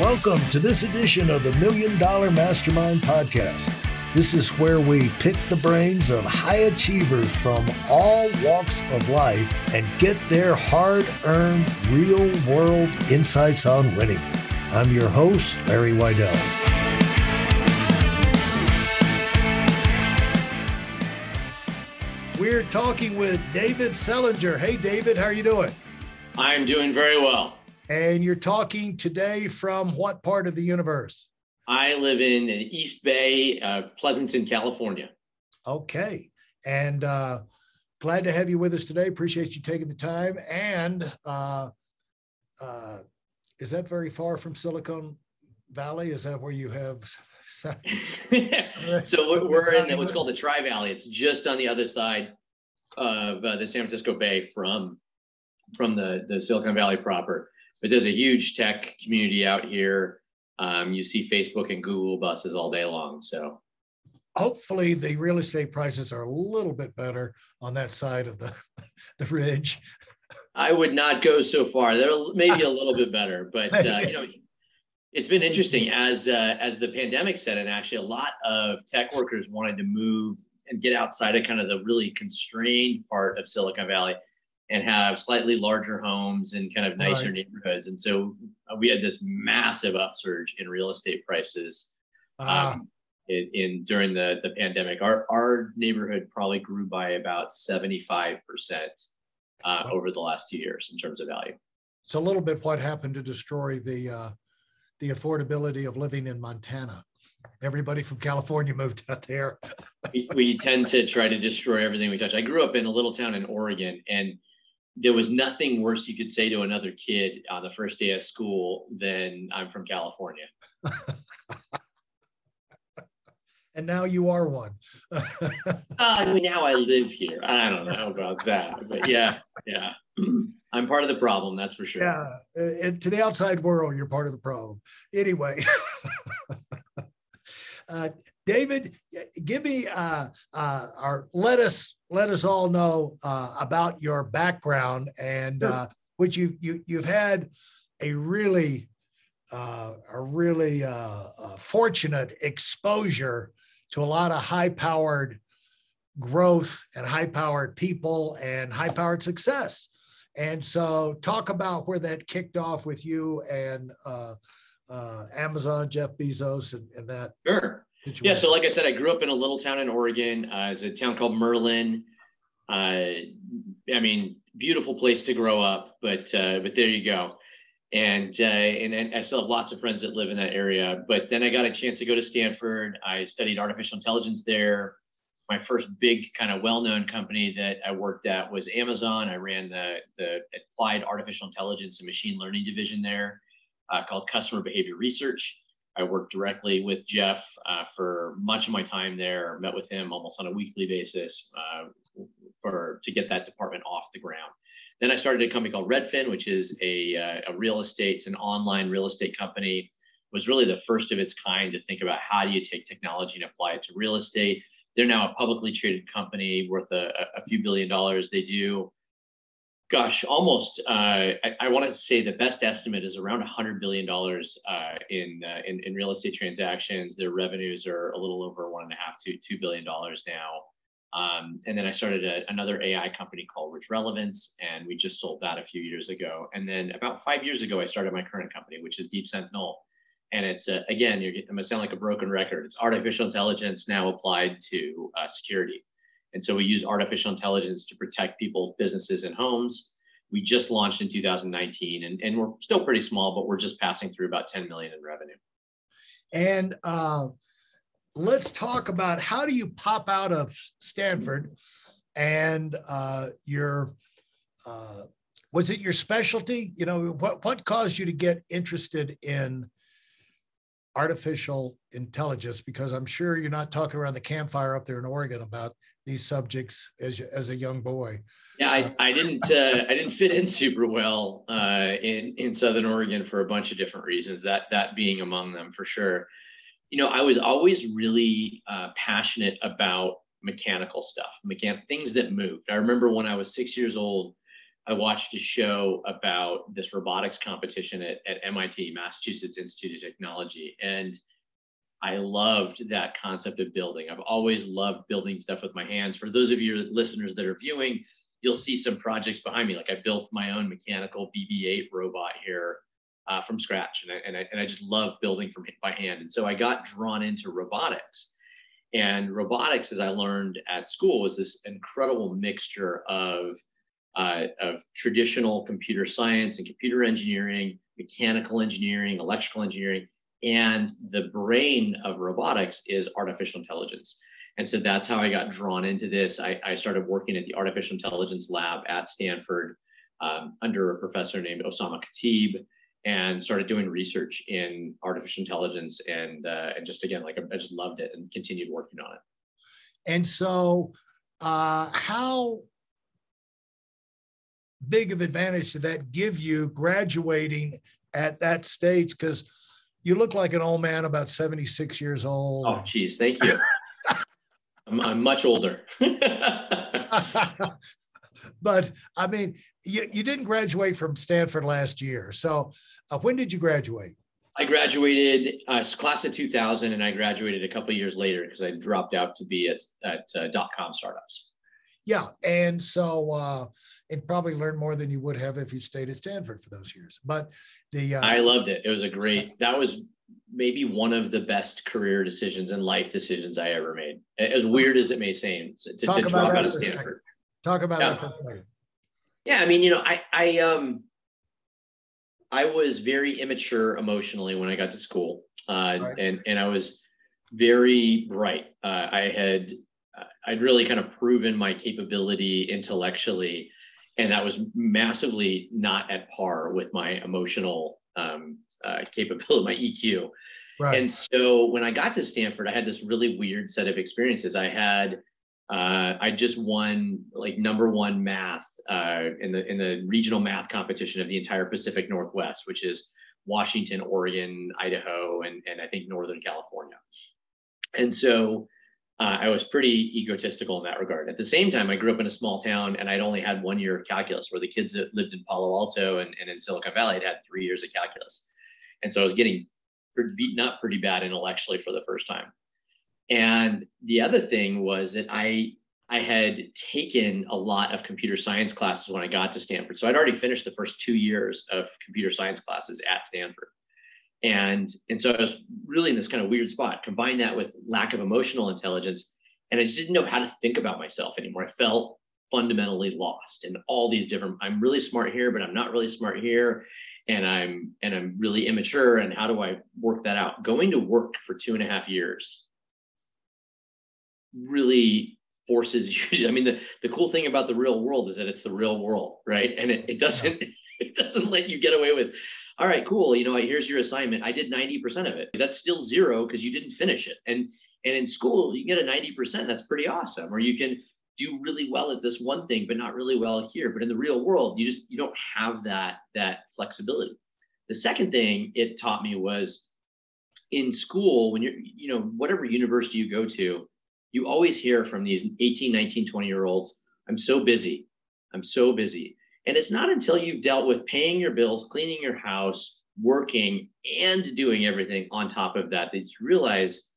Welcome to this edition of the Million Dollar Mastermind Podcast. This is where we pick the brains of high achievers from all walks of life and get their hard earned, real world insights on winning. I'm your host, Larry Weidel. We're talking with David Selinger. Hey, David, how are you doing? I'm doing very well. And you're talking today from what part of the universe? I live in East Bay, uh, Pleasanton, California. Okay. And uh, glad to have you with us today. Appreciate you taking the time. And uh, uh, is that very far from Silicon Valley? Is that where you have? so we're in what's called the Tri Valley. It's just on the other side of uh, the San Francisco Bay from from the the Silicon Valley proper. But there's a huge tech community out here. Um, you see Facebook and Google buses all day long. So hopefully the real estate prices are a little bit better on that side of the the ridge. I would not go so far. They're maybe a little bit better, but uh, you know, it's been interesting as uh, as the pandemic set in. Actually, a lot of tech workers wanted to move and get outside of kind of the really constrained part of Silicon Valley and have slightly larger homes and kind of nicer right. neighborhoods. And so uh, we had this massive upsurge in real estate prices um, in, in, during the, the pandemic. Our, our neighborhood probably grew by about 75% uh, over the last two years in terms of value. It's a little bit what happened to destroy the, uh, the affordability of living in Montana everybody from California moved out there. we, we, tend to try to destroy everything we touch. I grew up in a little town in Oregon, and there was nothing worse you could say to another kid on the first day of school than I'm from California. and now you are one. uh, now I live here. I don't know about that, but yeah, yeah. I'm part of the problem, that's for sure. Yeah, and to the outside world, you're part of the problem. Anyway, uh, David, give me uh, uh, or let us let us all know uh, about your background and uh, which you you you've had a really uh, a really fortunate exposure to a lot of high powered growth and high powered people and high powered success. And so, talk about where that kicked off with you and uh, Amazon, Jeff Bezos, and, and that. Sure. Situation. Yeah. So, like I said, I grew up in a little town in Oregon. Uh, it's a town called Merlin. Uh, I mean, beautiful place to grow up, but uh, but there you go. And, uh, and and I still have lots of friends that live in that area. But then I got a chance to go to Stanford. I studied artificial intelligence there. My first big kind of well-known company that I worked at was Amazon. I ran the the applied artificial intelligence and machine learning division there uh, called Customer Behavior Research. I worked directly with Jeff uh, for much of my time there. Met with him almost on a weekly basis uh, for to get that department off the ground. Then I started a company called Redfin, which is a, uh, a real estate, it's an online real estate company. It was really the first of its kind to think about how do you take technology and apply it to real estate. They're now a publicly traded company worth a, a few billion dollars. They do gosh, almost. Uh, I, I want to say the best estimate is around 100 billion dollars uh, in, uh, in, in real estate transactions. Their revenues are a little over one and a half to two billion dollars now. Um, and then I started a, another AI company called Rich Relevance, and we just sold that a few years ago. And then about five years ago, I started my current company, which is Deep Sentinel. And it's uh, again, I'm gonna sound like a broken record. It's artificial intelligence now applied to uh, security. And so we use artificial intelligence to protect people's businesses and homes. We just launched in 2019 and, and we're still pretty small, but we're just passing through about 10 million in revenue. And uh, let's talk about how do you pop out of Stanford and uh, your, uh, was it your specialty? You know, what, what caused you to get interested in artificial intelligence? Because I'm sure you're not talking around the campfire up there in Oregon about these subjects as as a young boy. Yeah, I, uh, I didn't uh, I didn't fit in super well uh, in in Southern Oregon for a bunch of different reasons. That that being among them for sure. You know, I was always really uh, passionate about mechanical stuff, mechan- things that moved. I remember when I was six years old, I watched a show about this robotics competition at, at MIT, Massachusetts Institute of Technology. And I loved that concept of building. I've always loved building stuff with my hands. For those of your listeners that are viewing, you'll see some projects behind me. Like I built my own mechanical BB-8 robot here uh, from scratch, and I, and I and I just love building from by hand. And so I got drawn into robotics. And robotics, as I learned at school, was this incredible mixture of uh, of traditional computer science and computer engineering, mechanical engineering, electrical engineering, and the brain of robotics is artificial intelligence. And so that's how I got drawn into this. I, I started working at the artificial intelligence lab at Stanford um, under a professor named Oussama Khatib and started doing research in artificial intelligence and uh, and just again like I just loved it and continued working on it. And so, uh, how big of advantage did that give you graduating at that stage? Because you look like an old man, about 76 years old. Oh, geez, thank you. I'm, I'm much older. but I mean, you, you didn't graduate from Stanford last year. So uh, when did you graduate? I graduated uh, class of 2000, and I graduated a couple years later because I dropped out to be at at uh, dot com startups. Yeah, and so uh, and probably learned more than you would have if you stayed at Stanford for those years. But the uh, I loved it. It was a great. That was maybe one of the best career decisions and life decisions I ever made. As weird as it may seem, to, to drop out of Stanford. Talk about yeah. that for a second. Yeah, I mean, you know, I I um I was very immature emotionally when I got to school, uh, right. and and I was very bright. Uh, I had I'd really kind of proven my capability intellectually, and that was massively not at par with my emotional um, uh, capability, my EQ. Right. And so when I got to Stanford, I had this really weird set of experiences. I had uh, I just won like number one math uh, in the in the regional math competition of the entire Pacific Northwest, which is Washington, Oregon, Idaho, and and I think Northern California. And so uh, I was pretty egotistical in that regard. At the same time, I grew up in a small town and I'd only had one year of calculus, where the kids that lived in Palo Alto and, and in Silicon Valley had had three years of calculus. And so I was getting beaten up pretty bad intellectually for the first time. And the other thing was that I I had taken a lot of computer science classes when I got to Stanford. So I'd already finished the first two years of computer science classes at Stanford. And, and so I was really in this kind of weird spot. Combine that with lack of emotional intelligence. And I just didn't know how to think about myself anymore. I felt fundamentally lost in all these different, I'm really smart here, but I'm not really smart here. And I'm and I'm really immature. And how do I work that out? Going to work for two and a half years really forces you. I mean, the, the cool thing about the real world is that it's the real world, right? And it, it doesn't it doesn't let you get away with, all right, cool. You know, here's your assignment. I did 90% of it. That's still zero because you didn't finish it. And and in school, you get a 90%. That's pretty awesome. Or you can do really well at this one thing, but not really well here. But in the real world, you just you don't have that that flexibility. The second thing it taught me was in school when you're you know whatever university you go to you always hear from these 18, 19, 20 year olds, I'm so busy. I'm so busy. And it's not until you've dealt with paying your bills, cleaning your house, working, and doing everything on top of that that you realize,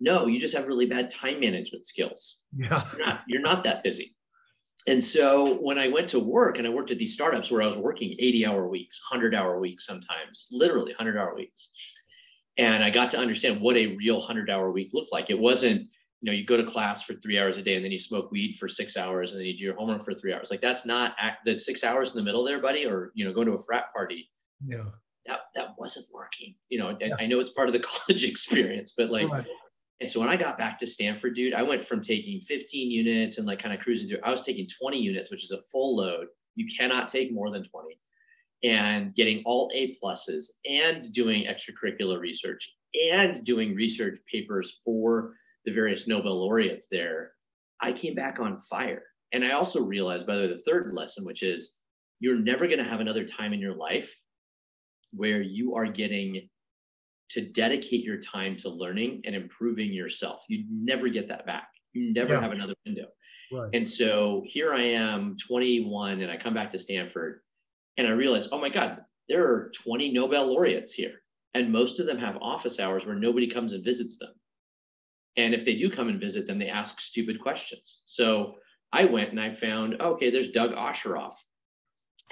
no, you just have really bad time management skills. Yeah. You're not, you're not that busy. And so when I went to work and I worked at these startups where I was working 80 hour weeks, 100 hour weeks sometimes, literally 100 hour weeks. And I got to understand what a real 100 hour week looked like. It wasn't you know you go to class for three hours a day and then you smoke weed for six hours and then you do your homework for three hours. Like that's not act the six hours in the middle there buddy or you know going to a frat party. Yeah. That, that wasn't working you know and yeah. i know it's part of the college experience but like right. and so when i got back to stanford dude i went from taking 15 units and like kind of cruising through i was taking 20 units which is a full load. You cannot take more than 20 and getting all a pluses and doing extracurricular research and doing research papers for the various Nobel laureates there, I came back on fire. And I also realized, by the way, the third lesson, which is you're never going to have another time in your life where you are getting to dedicate your time to learning and improving yourself. You never get that back. You never yeah. have another window. Right. And so here I am, 21, and I come back to Stanford and I realize, oh my God, there are 20 Nobel laureates here. And most of them have office hours where nobody comes and visits them. And if they do come and visit them, they ask stupid questions. So I went and I found, okay, there's Doug Osheroff.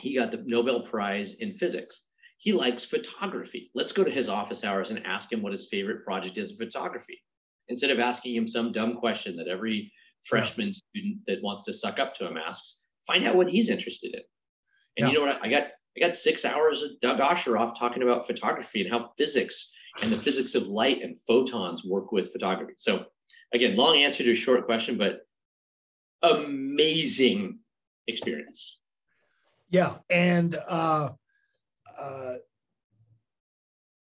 He got the Nobel Prize in physics. He likes photography. Let's go to his office hours and ask him what his favorite project is in photography instead of asking him some dumb question that every freshman student that wants to suck up to him asks. Find out what he's interested in. And yeah. you know what? I got I got six hours of Doug Osheroff talking about photography and how physics and the physics of light and photons work with photography. So again, long answer to a short question, but amazing experience. Yeah, and uh, uh,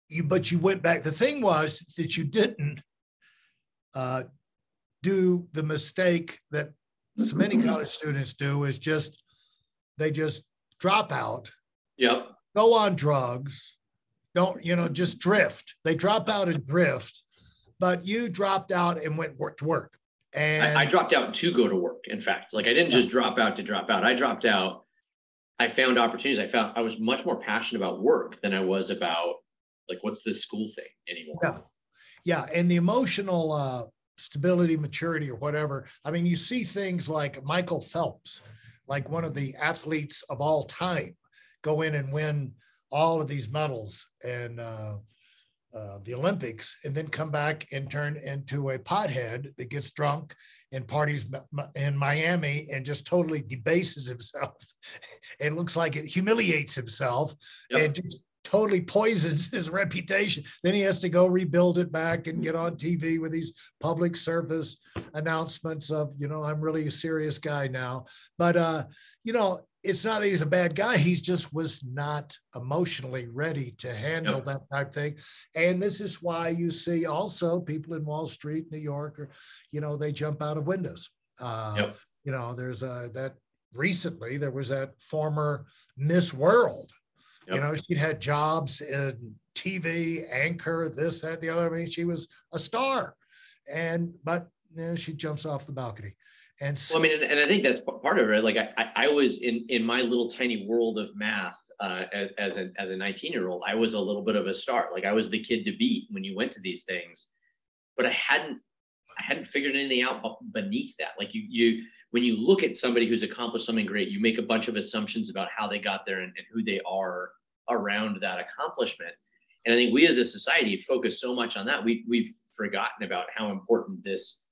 you but you went back. The thing was that you didn't uh, do the mistake that so many college students do is just they just drop out. Yep. Go on drugs. Don't you know? Just drift. They drop out and drift. But you dropped out and went work to work. And I, I, dropped out to go to work. In fact, like I didn't just drop out to drop out. I dropped out. I found opportunities. I found I was much more passionate about work than I was about like what's this school thing anymore. Yeah, yeah, and the emotional uh, stability, maturity, or whatever. I mean, you see things like Michael Phelps, like one of the athletes of all time, go in and win all of these medals, and uh, uh, the Olympics and then come back and turn into a pothead that gets drunk and parties in Miami and just totally debases himself. it looks like it humiliates himself yep. and just totally poisons his reputation. Then he has to go rebuild it back and get on TV with these public service announcements of, you know, I'm really a serious guy now. But, uh, you know, it's not that he's a bad guy. He's just was not emotionally ready to handle yep. that type thing. And this is why you see also people in Wall Street, New York, or, you know, they jump out of windows. Uh, yep. You know, there's a, that recently there was that former Miss World. Yep. You know, she'd had jobs in TV, anchor, this, that, the other. I mean, she was a star. And, but you know, she jumps off the balcony. And so, well, I mean, and, and, I think that's part of it. Like I, I was in in my little tiny world of math uh, as, as a as a 19 year old. I was a little bit of a star. Like I was the kid to beat when you went to these things, but I hadn't I hadn't figured anything out beneath that. Like you you when you look at somebody who's accomplished something great, you make a bunch of assumptions about how they got there and, and who they are around that accomplishment. And I think we as a society focus so much on that. We we've forgotten about how important this,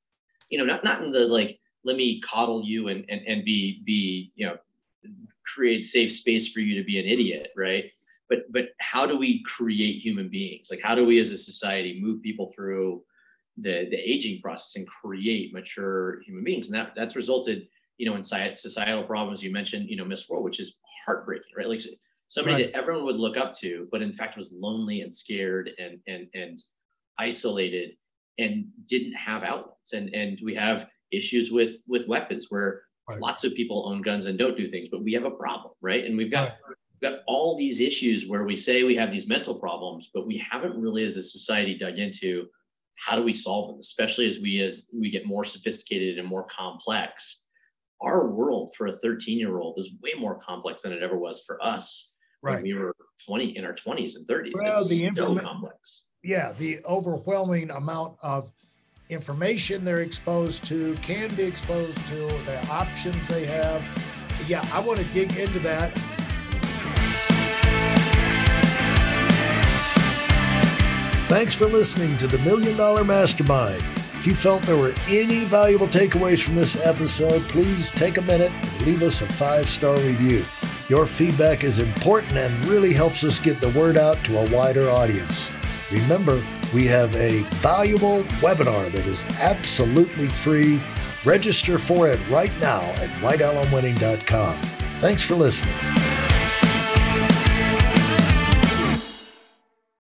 you know, not not in the like let me coddle you and and, and be be you know create safe space for you to be an idiot right but but how do we create human beings like how do we as a society move people through the the aging process and create mature human beings and that that's resulted you know in societal problems you mentioned you know miss world which is heartbreaking right like somebody right. that everyone would look up to but in fact was lonely and scared and and and isolated and didn't have outlets and and we have issues with with weapons where right. lots of people own guns and don't do things, but we have a problem, right? And we've got right. we've got all these issues where we say we have these mental problems, but we haven't really as a society dug into how do we solve them, especially as we as we get more sophisticated and more complex. Our world for a 13 year old is way more complex than it ever was for us right. when we were 20 in our 20s and 30s. Well, it's the so complex. Yeah, the overwhelming amount of information they're exposed to, can be exposed to, the options they have. Yeah, I want to dig into that. Thanks for listening to the Million Dollar Mastermind. If you felt there were any valuable takeaways from this episode, please take a minute and leave us a five star review. Your feedback is important and really helps us get the word out to a wider audience. Remember, we have a valuable webinar that is absolutely free. Register for it right now at weidelonwinning.com. Thanks for listening.